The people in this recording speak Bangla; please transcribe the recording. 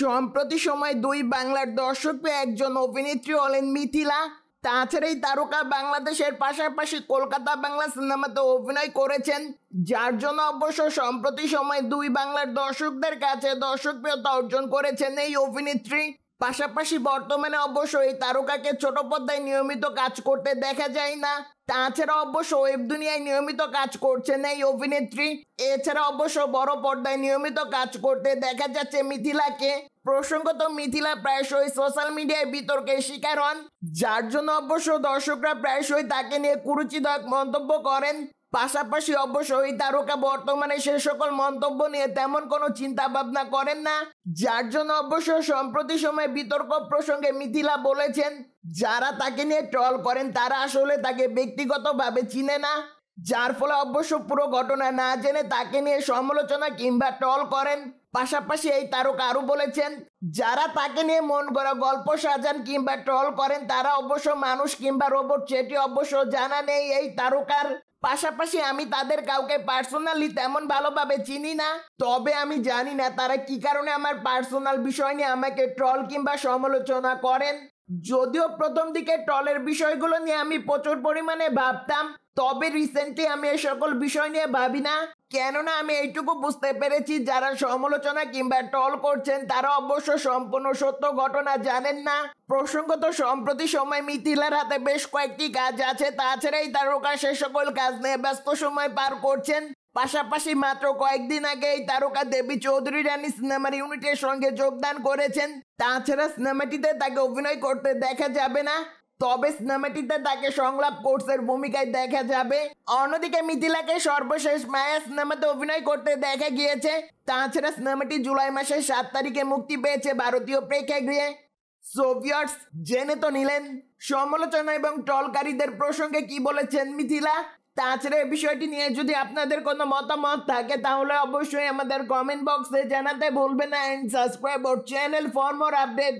সম্প্রতি সময় দুই বাংলার দর্শক পেয়ে একজন অভিনেত্রী হলেন মিথিলা। তাছাড়া এই তারকা বাংলাদেশের পাশাপাশি কলকাতা বাংলা সিনেমাতে অভিনয় করেছেন। যার জন্য অবশ্য সম্প্রতি সময় দুই বাংলার দর্শকদের কাছে দর্শকপ্রিয়তা অর্জন করেছেন এই অভিনেত্রী। পাশাপাশি বর্তমানে অবশ্য এই তারকাকে ছোট পর্দায় নিয়মিত কাজ করতে দেখা যায় না। তাছাড়া অবশ্য ওয়েব দুনিয়ায় নিয়মিত কাজ করছেন এই অভিনেত্রী। এছাড়া অবশ্য বড় পর্দায় নিয়মিত কাজ করতে দেখা যাচ্ছে মিথিলাকে। প্রসঙ্গত মিথিলা প্রায়শই সোশ্যাল মিডিয়ায় বিতর্কের শিকার হন, যার জন্য অবশ্য দর্শকরা প্রায়শই তাকে নিয়ে কুরুচিদায়ক মন্তব্য করেন। পাশাপাশি অবশ্যই তারকা বর্তমানে সে সকল মন্তব্য নিয়ে তেমন কোনো চিন্তা ভাবনা করেন না। যার জন্য অবশ্য সম্প্রতি সময় বিতর্ক প্রসঙ্গে মিথিলা বলেছেন, যারা তাকে নিয়ে ট্রল করেন তারা আসলে তাকে ব্যক্তিগতভাবে চিনে না। যার ফলে অবশ্য পুরো ঘটনা না জেনে তাকে নিয়ে সমালোচনা কিংবা ট্রল করেন। পাশাপাশি এই তারকা আরও বলেছেন, যারা তাকে নিয়ে মন গড়া গল্প সাজান কিংবা ট্রল করেন তারা অবশ্য মানুষ কিংবা রোবট, সেটি অবশ্য জানা নেই এই তারকার। পাশাপাশি আমি তাদের কাউকে পার্সোনালি তেমন ভালোভাবে চিনি না। তবে আমি জানি না তারা কি কারণে আমার পার্সোনাল বিষয় নিয়ে আমাকে ট্রল কিংবা সমালোচনা করেন। যদিও প্রথম দিকে ট্রলের বিষয়গুলো নিয়ে আমি প্রচুর পরিমাণে ভাবতাম, তবে রিসেন্টলি আমি এ সকল বিষয় নিয়ে ভাবি না। কেননা আমি এইটুকু বুঝতে পেরেছি, যারা সমালোচনা কিংবা টল করছেন, তারা অবশ্য সম্পূর্ণ সত্য ঘটনা জানেন না। প্রসঙ্গত, সম্প্রতি সময় মিথিলার হাতে বেশ কয়েকটি কাজ আছে, তাছাড়াই তারকা সে সকল কাজ নিয়ে ব্যস্ত সময় পার করছেন। পাশাপাশি মাত্র কয়েকদিন আগে এই তারকা দেবী চৌধুরী রানী সিনেমার ইউনিটের সঙ্গে যোগদান করেছেন। তাছাড়া সিনেমাটিতে তাকে অভিনয় করতে দেখা যাবে না। তবে সিনেমাটিতে তাকে সংলাপ কোর্সের ভূমিকায় দেখা যাবে। অন্যদিকে মিথিলাকে সর্বশেষ মায়া সিনেমাতে অভিনয় করতে দেখা গিয়েছে। তাছাড়া সিনেমাটি জুলাই মাসের সাত তারিখে মুক্তি পেয়েছে ভারতীয় প্রেক্ষাগৃহে। সোভিয়টস জেনে তো নিলেন, সমালোচনা এবং ট্রলকারীদের প্রসঙ্গে কি বলেছেন মিথিলা? তাছাড়া এই বিষয়টি নিয়ে যদি আপনাদের কোনো মতামত থাকে, তাহলে অবশ্যই আমাদের কমেন্ট বক্সে জানাতে ভুলবেন না and subscribe our channel for more update